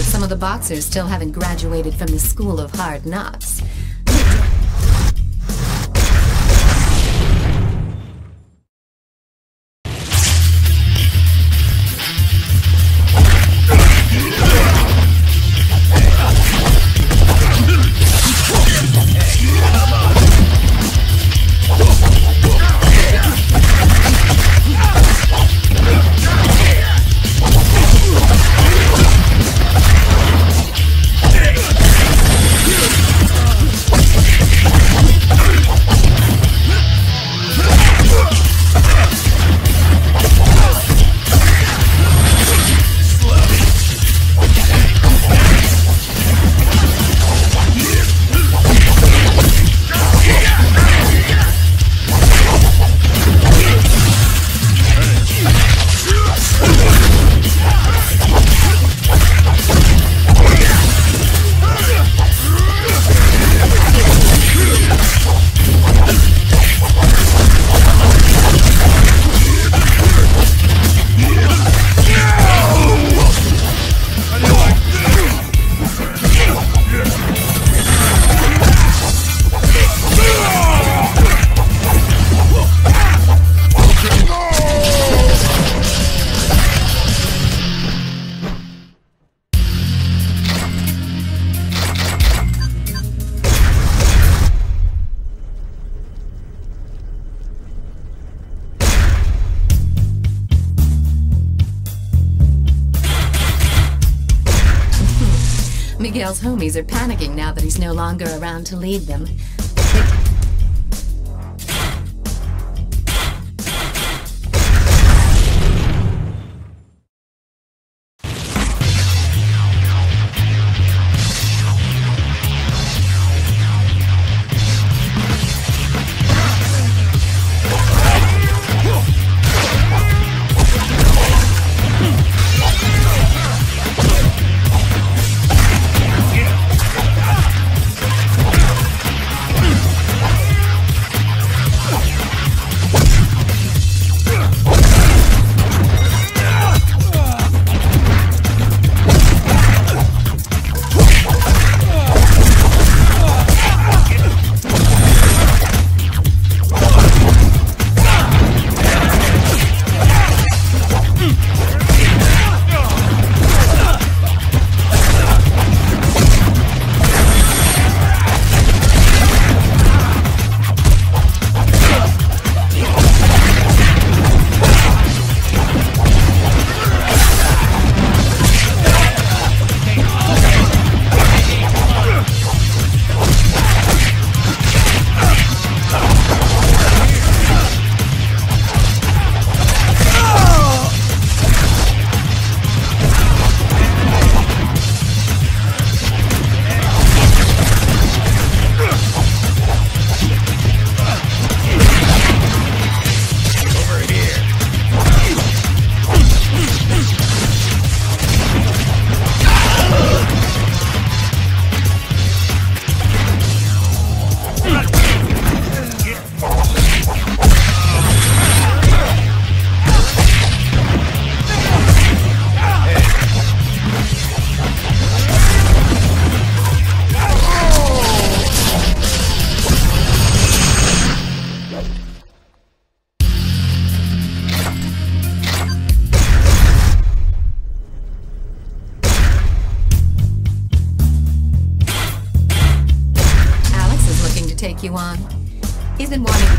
that some of the boxers still haven't graduated from the School of Hard Knocks. Homies are panicking now that he's no longer around to lead them. He's wanting.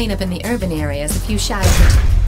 Cleanup in the urban areas, a few shadows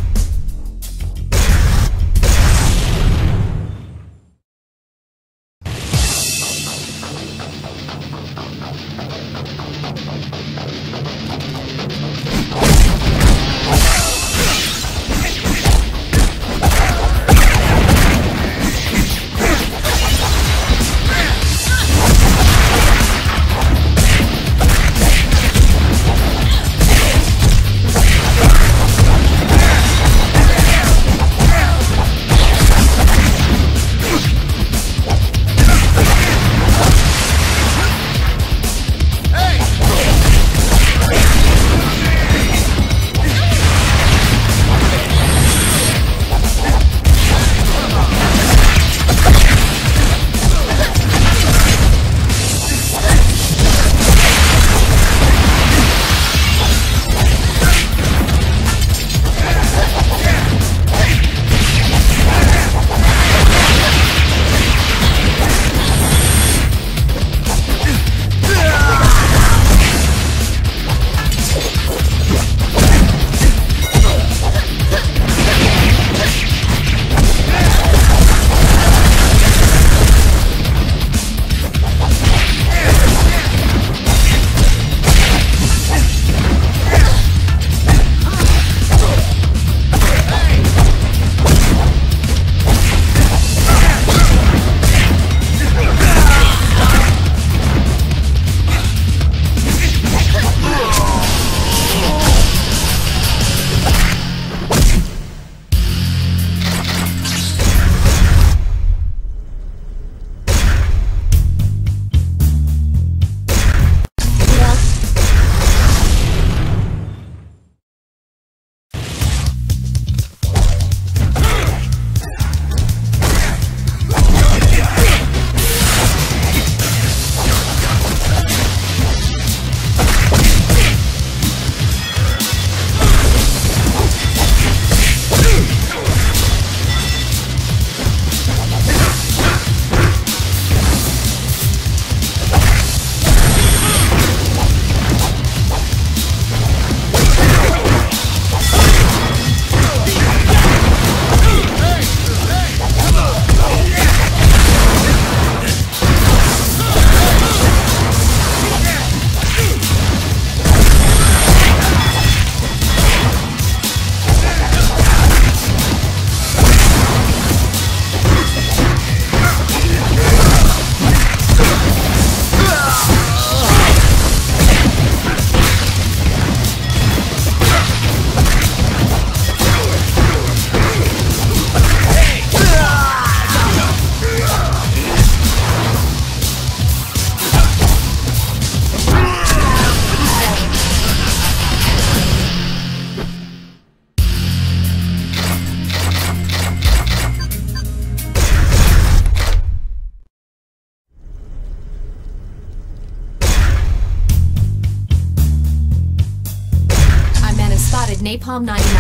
Napalm 99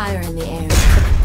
fire in the air.